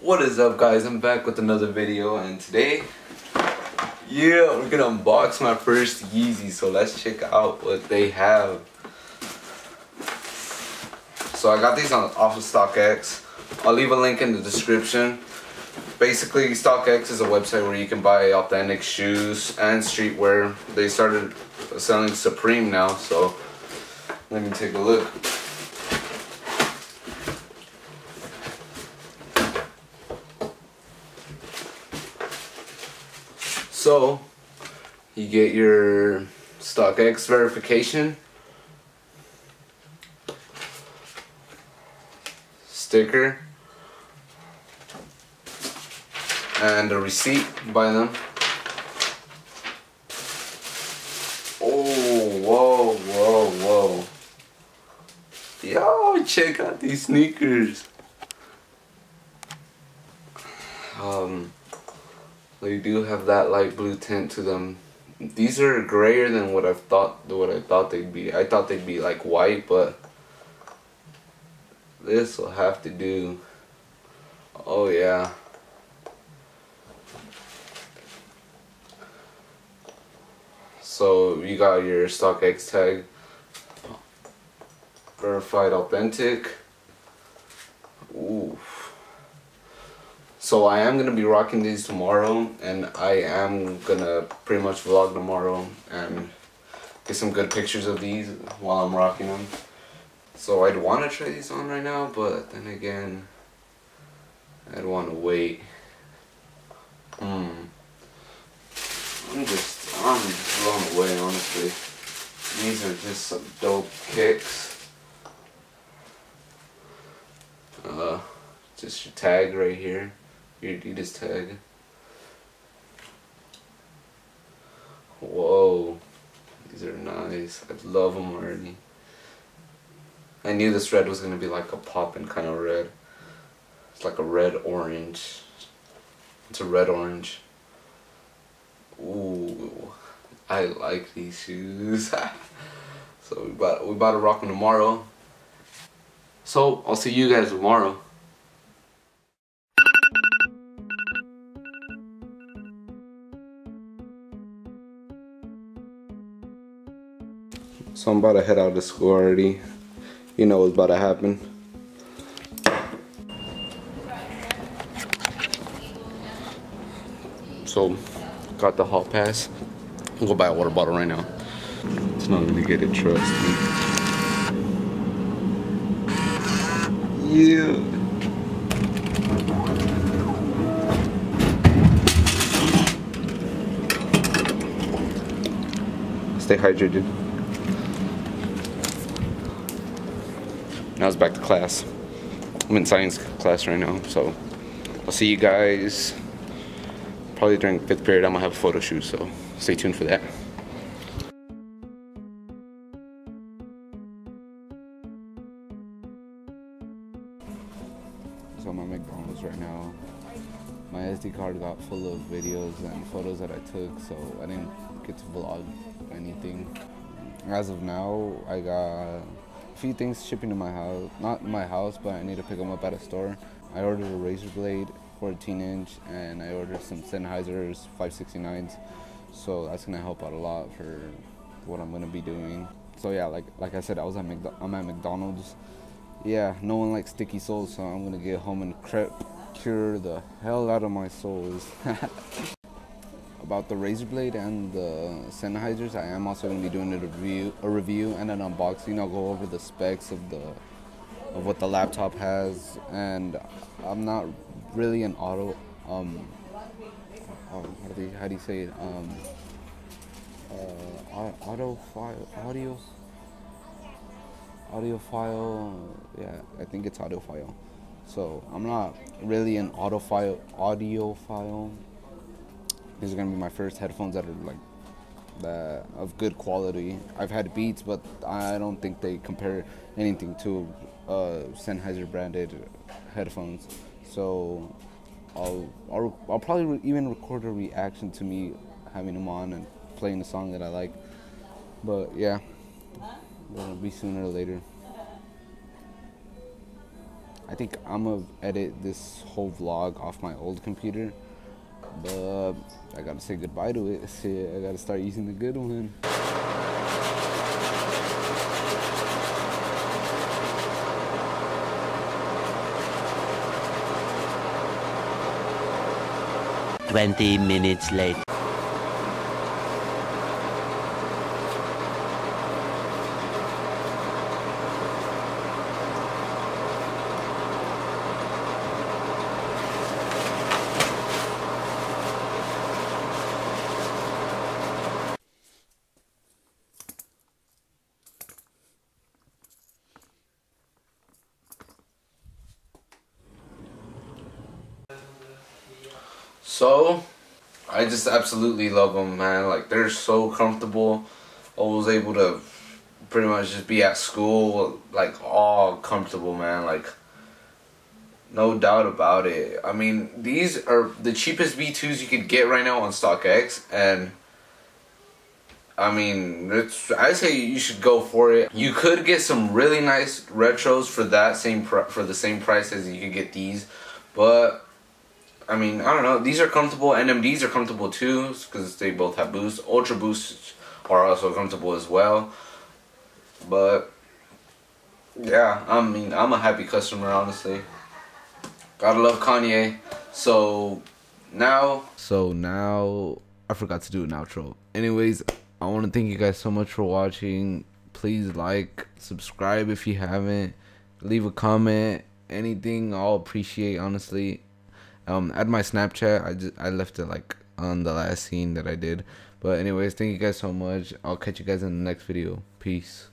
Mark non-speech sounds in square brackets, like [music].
What is up guys, I'm back with another video and today, yeah, we're gonna unbox my first Yeezy, so let's check out what they have. So I got these on off of StockX, I'll leave a link in the description. Basically, StockX is a website where you can buy authentic shoes and streetwear. They started selling Supreme now, so let me take a look. So, you get your StockX verification, sticker, and a receipt by them. Oh, whoa, whoa, whoa. Yo, check out these sneakers. Um, they do have that light blue tint to them. These are grayer than what I thought what I thought they'd be. I thought they'd be like white, but this will have to do. Oh yeah. So you got your StockX tag, verified authentic. So I am gonna be rocking these tomorrow, and I am gonna pretty much vlog tomorrow and get some good pictures of these while I'm rocking them. So I'd want to try these on right now, but then again, I'd want to wait. Hmm. I'm just, I'm blown away, honestly. These are just some dope kicks. Uh, just your tag right here your Adidas tag. Whoa, these are nice. I love them already. I knew this red was gonna be like a poppin' kind of red. It's like a red orange. It's a red orange. Ooh, I like these shoes. [laughs] so we about we about to rock them tomorrow. So I'll see you guys tomorrow. So I'm about to head out to school already. You know what's about to happen. So, got the hall pass. I'm gonna go buy a water bottle right now. It's not gonna get it, trust me. Yeah. Stay hydrated. Now it's back to class. I'm in science class right now, so I'll see you guys probably during fifth period. I'm gonna have a photo shoot, so stay tuned for that. So I'm at McDonald's right now. My SD card got full of videos and photos that I took, so I didn't get to vlog anything. As of now, I got few things shipping to my house. Not my house, but I need to pick them up at a store. I ordered a Razer Blade, 14 inch, and I ordered some Sennheisers 569s. So that's gonna help out a lot for what I'm gonna be doing. So yeah, like like I said, I was at McDo I'm at McDonald's. Yeah, no one likes sticky soles, so I'm gonna get home and cure the hell out of my soles. [laughs] about the Razer Blade and the Sennheisers. I am also going to be doing a review, a review and an unboxing. I'll go over the specs of the of what the laptop has, and I'm not really an auto. Um, um how do you, how do you say it? Um, uh, auto file audio audiophile. Yeah, I think it's audiophile. So I'm not really an audiophile audiophile these are gonna be my first headphones that are like that of good quality. I've had Beats, but I don't think they compare anything to uh, Sennheiser branded headphones. So I'll, I'll I'll probably re- even record a reaction to me having them on and playing a song that I like. But yeah, it'll be sooner or later. I think I'm gonna edit this whole vlog off my old computer, but uh, I gotta say goodbye to it. [laughs] Shit, I gotta start using the good one. Twenty minutes later. So, I just absolutely love them, man. Like they're so comfortable. I was able to pretty much just be at school, like all comfortable, man. Like no doubt about it. I mean, these are the cheapest V2s you could get right now on StockX, and I mean, it's I say you should go for it. You could get some really nice retros for that same for the same price as you could get these, but I mean, I don't know. These are comfortable. NMDs are comfortable too because they both have boost. Ultra boosts are also comfortable as well. But yeah, I mean, I'm a happy customer, honestly. Gotta love Kanye. So now, so now I forgot to do an outro. Anyways, I want to thank you guys so much for watching. Please like, subscribe if you haven't. Leave a comment. Anything I'll appreciate, honestly. Um, add my Snapchat. I just I left it like on the last scene that I did. But anyways, thank you guys so much. I'll catch you guys in the next video. Peace.